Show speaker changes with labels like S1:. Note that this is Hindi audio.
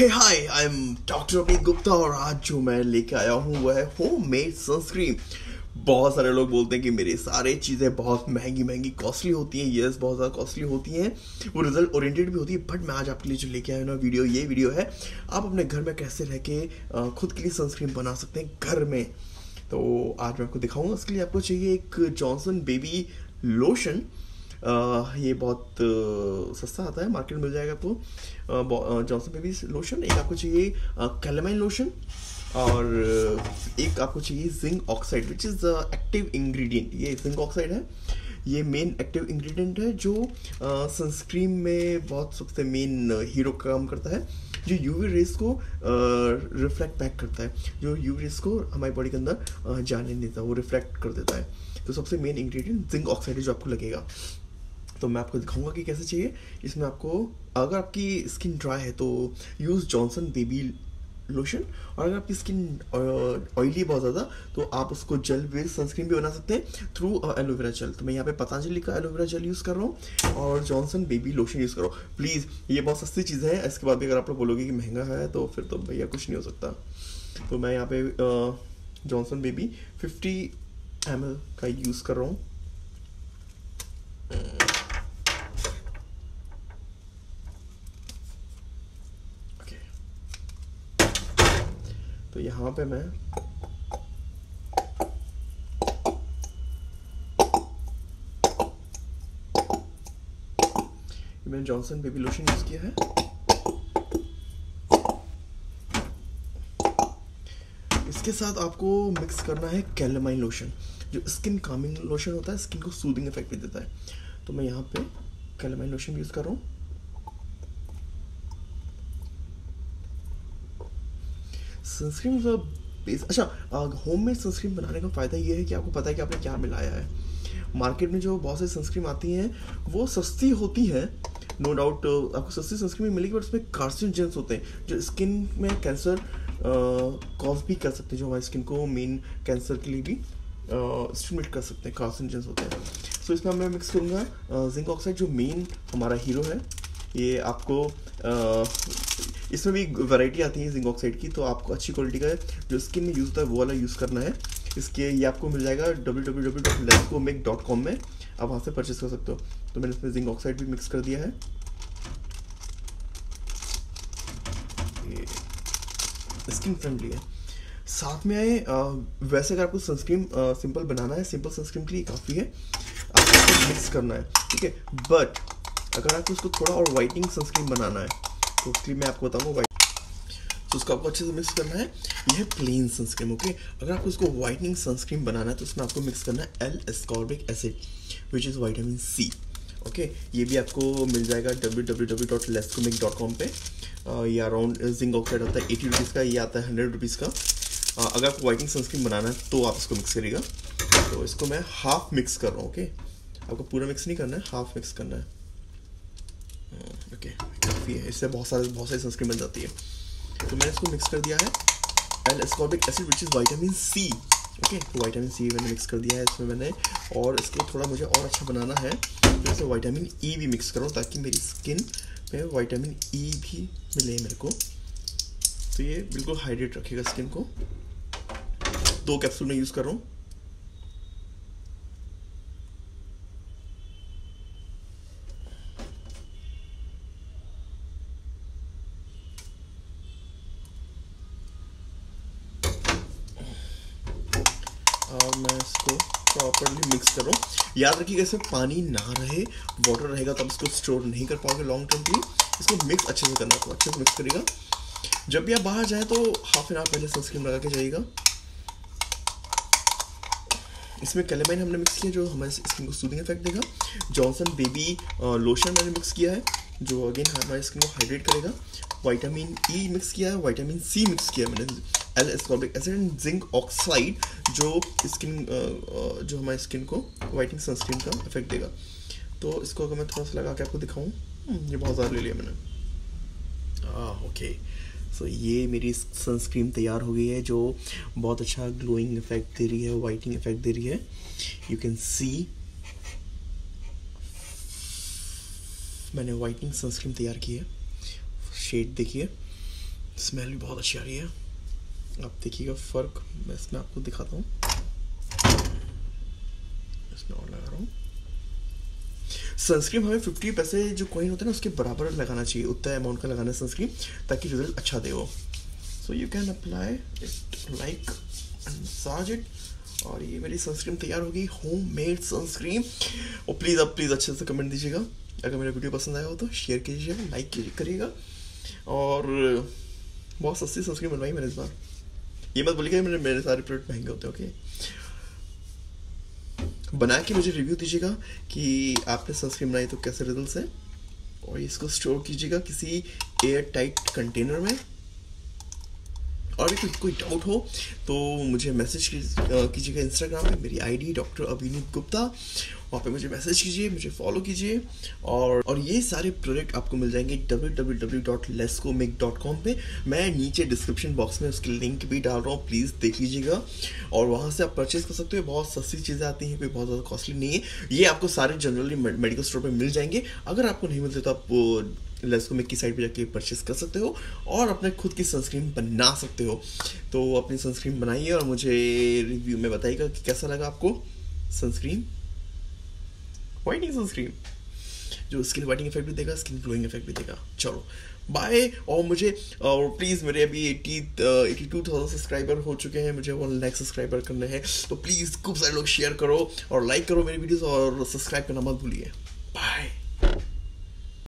S1: Hey hi I am doctor Amit Gupta और आज जो मैं लेके आया हूँ, वो है होम मेड सनस्क्रीन बहुत सारे लोग बोलते हैं कि मेरी सारे चीज़ें बहुत महँगी महँगी कॉस्टली होती हैं। यस बहुत ज़्यादा कॉस्टली होती हैं। वो रिज़ल्ट ओरिएंटेड भी होती है बट मैं आज आपके लिए जो लेके आया ना वीडियो ये वीडियो है, आप अपने घर में कैसे रह के खुद के लिए सनस्क्रीन बना सकते हैं घर में? तो आज मैं आपको दिखाऊँगा। उसके लिए आपको चाहिए एक जॉनसन बेबी लोशन ये बहुत सस्ता आता है मार्केट मिल जाएगा आपको जॉनसन बेबी लोशन एक आपको चाहिए कैलेमाइन लोशन और एक आपको चाहिए zinc oxide which is active ingredient ये जिंक ऑक्साइड है। ये मेन एक्टिव इंग्रेडिएंट है, जो सनस्क्रीन में बहुत सबसे मेन हीरो काम करता है। जो यूवी रेस को रिफ्लेक्ट बैक करता है। जो यूवी रेस को हमारी बॉडी के अंदर जाने नहीं देता, वो रिफ्लेक्ट कर देता है। तो सबसे मेन इंग्रेडिएंट जिंक ऑक्साइड जो आपको लगेगा। तो मैं आपको दिखाऊँगा कि कैसे चाहिए। इसमें आपको, अगर आपकी स्किन ड्राई है तो यूज़ जॉनसन बेबी लोशन और अगर आपकी स्किन ऑयली बहुत ज़्यादा तो आप उसको जेल बेस्ड सनस्क्रीन भी बना सकते हैं थ्रू एलोवेरा जेल तो मैं यहाँ पे पतंजलि का एलोवेरा जेल यूज़ कर रहा हूँ और जॉनसन बेबी लोशन यूज़ करो प्लीज़ ये बहुत सस्ती चीज़ है। इसके बाद भी अगर आप लोग बोलोगे कि महँगा है तो फिर तो भैया कुछ नहीं हो सकता। तो मैं यहाँ पे जॉनसन बेबी फिफ्टी एम का यूज़ कर रहा हूँ। तो यहाँ पे मैं मैंने जॉनसन बेबी लोशन यूज़ किया है। इसके साथ आपको मिक्स करना है कैलेमाइन लोशन जो स्किन कामिंग लोशन होता है स्किन को सूदिंग इफ़ेक्ट भी देता है। तो मैं यहाँ पे कैलेमाइन लोशन यूज़ कर रहा हूँ। सनस्क्रीन बेस अच्छा होम मेड सनस्क्रीन बनाने का फ़ायदा ये है कि आपको पता है कि आपने क्या मिलाया है। मार्केट में जो बहुत सारी सनस्क्रीन आती हैं वो सस्ती होती है नो डाउट आपको सस्ती सनस्क्रीन मिलेगी बट उसमें कार्सिनोजेंस होते हैं जो स्किन में कैंसर कॉज भी कर सकते हैं जो हमारी स्किन को मेन कैंसर के लिए भी स्टिमुलेट कर सकते हैं कार्सिनोजेंस होते हैं। सो so, इसमें मैं मिक्स करूँगा जिंक ऑक्साइड जो मेन हमारा हीरो है ये आपको इसमें भी वैरायटी आती है जिंक ऑक्साइड की तो आपको अच्छी क्वालिटी का जो स्किन में यूज़ होता है, वो वाला यूज़ करना है। इसके ये आपको मिल जाएगा W W W dot make dot com में। आप वहाँ से परचेस कर सकते हो। तो मैंने इसमें जिंक ऑक्साइड भी मिक्स कर दिया है। स्किन फ्रेंडली है। साथ में आए वैसे अगर आपको सनस्क्रीन सिंपल बनाना है सिंपल सनस्क्रीन के लिए काफ़ी है। आपको मिक्स करना है, ठीक है? बट अगर आपको उसको थोड़ा और वाइटिंग सनस्क्रीन बनाना है लिए मैं आपको बताऊँगा वाइट तो उसको आपको अच्छे से मिक्स करना है। यह है प्लेन सनस्क्रीन ओके अगर आपको उसको वाइटनिंग सनस्क्रीन बनाना है तो उसमें आपको मिक्स करना है L ascorbic acid which is vitamin C okay ये भी आपको मिल जाएगा W W W dot lescomic dot com पर ये अराउंड जिंक ऑक्साइड होता है एटी रुपीज़ का, ये आता है हंड्रेड रुपीज़ का। अगर आपको वाइटिंग सनस्क्रीन बनाना है तो आप इसको मिक्स करिएगा। तो इसको मैं हाफ़ मिक्स कर रहा हूँ ओके आपको पूरा मिक्स नहीं करना है हाफ़ मिक्स करना है। ओके काफ़ी है, इससे बहुत सारे बहुत सारी सनस्क्रीन बन जाती है। तो मैंने इसको मिक्स कर दिया है L ascorbic acid which is vitamin C okay तो वाइटामिन सी मैंने मिक्स कर दिया है इसमें मैंने, और इसको थोड़ा मुझे और अच्छा बनाना है। तो इसमें वाइटामिन ई भी मिक्स करूँ, ताकि मेरी स्किन में वाइटामिन ई भी मिले मेरे को। तो ये बिल्कुल हाइड्रेट रखेगा स्किन को। दो कैप्सूल में यूज़ कर रहा हूँ। और मैं इसको प्रॉपरली मिक्स कर हूँ। याद रखिएगा, इसमें पानी ना रहे वाटर रहेगा तो आप इसको स्टोर नहीं कर पाओगे लॉन्ग टर्म के लिए। इसको मिक्स अच्छे से करना तो अच्छे से मिक्स करिएगा। जब भी आप बाहर जाए तो हाफ़ एन आवर पहले सनस्क्रीन लगा के जाइएगा। इसमें कैलेमाइन हमने मिक्स किया, जो हमारे स्किन को सूदिंग इफ़ेक्ट देगा। जॉनसन बेबी लोशन मैंने मिक्स किया है, जो अगेन हमारे स्किन को हाइड्रेट करेगा। वाइटामिन ई मिक्स किया है वाइटामिन सी मिक्स किया है मैंने। L ascorbic acid and zinc oxide जो स्किन जो हमारी स्किन को वाइटिंग सनस्क्रीन का इफ़ेक्ट देगा। तो इसको अगर मैं थोड़ा सा लगा के आपको दिखाऊँ हम्म, ये बहुत ज़्यादा ले लिया मैंने। ओके सो so, ये मेरी सनस्क्रीन तैयार हो गई है जो बहुत अच्छा ग्लोइंग इफ़ेक्ट दे रही है वाइटिंग इफ़ेक्ट दे रही है। यू कैन सी मैंने वाइटनिंग सनस्क्रीन तैयार की है। शेड देखिए स्मेल भी बहुत अच्छी आ रही है। आप देखिएगा फ़र्क, मैं इसमें आपको दिखाता हूँ। इसमें और लगा रहा हूँ। सनस्क्रीन हमें फिफ्टी पैसे जो कॉइन होते हैं ना, उसके बराबर लगाना चाहिए, उतना अमाउंट का लगाना है सनस्क्रीन ताकि रिज़ल्ट अच्छा दे वो। So you can apply it like massage it और ये मेरी सनस्क्रीन तैयार होगी होम मेड सनस्क्रीन और प्लीज़ आप प्लीज़ अच्छे से कमेंट दीजिएगा। अगर मेरा वीडियो पसंद आया हो तो शेयर कीजिएगा लाइक करिएगा। और बहुत सस्ती सनस्क्रीन बनवाई मैंने इस बार। ये मत बोली मेरे मेरे सारे प्रोडक्ट महँगे होते हैं ओके बना के मुझे रिव्यू दीजिएगा कि आपने सनस्क्रीन बनाई तो कैसे रिज़ल्ट है? और इसको स्टोर कीजिएगा किसी एयर टाइट कंटेनर में। और भी कोई डाउट हो तो मुझे मैसेज कीजिएगा इंस्टाग्राम पे। मेरी आईडी डॉक्टर अभिनीत गुप्ता। वहाँ पे मुझे मैसेज कीजिए, मुझे फॉलो कीजिए। और और ये सारे प्रोडक्ट आपको मिल जाएँगे www.lescomic.com पे। मैं नीचे डिस्क्रिप्शन बॉक्स में उसकी लिंक भी डाल रहा हूँ प्लीज़ देख लीजिएगा। और वहाँ से आप परचेज कर सकते हो। बहुत सस्ती चीज़ें आती हैं, कोई बहुत ज़्यादा कॉस्टली नहीं है। ये आपको सारे जनरली मेडिकल स्टोर पर मिल जाएँगे। अगर आपको नहीं मिलते तो आप लेस्कोमिक की साइड पर जाके परचेस कर सकते हो और अपने खुद की सनस्क्रीन बना सकते हो। तो अपनी सनस्क्रीन बनाइए और मुझे रिव्यू में बताइएगा कि कैसा लगा आपको सनस्क्रीन वाइटिंग सनस्क्रीन जो स्किन वाइटिंग इफ़ेक्ट भी देगा स्किन ग्लोइंग इफ़ेक्ट भी देगा। चलो बाय और मुझे, और प्लीज़ मेरे अभी eighty eighty two thousand subscriber हो चुके हैं। मुझे वन लाख सब्सक्राइबर करने हैं। तो प्लीज़ खूब सारे लोग शेयर करो और लाइक करो मेरी वीडियोस और सब्सक्राइब करना मत भूलिए। बाय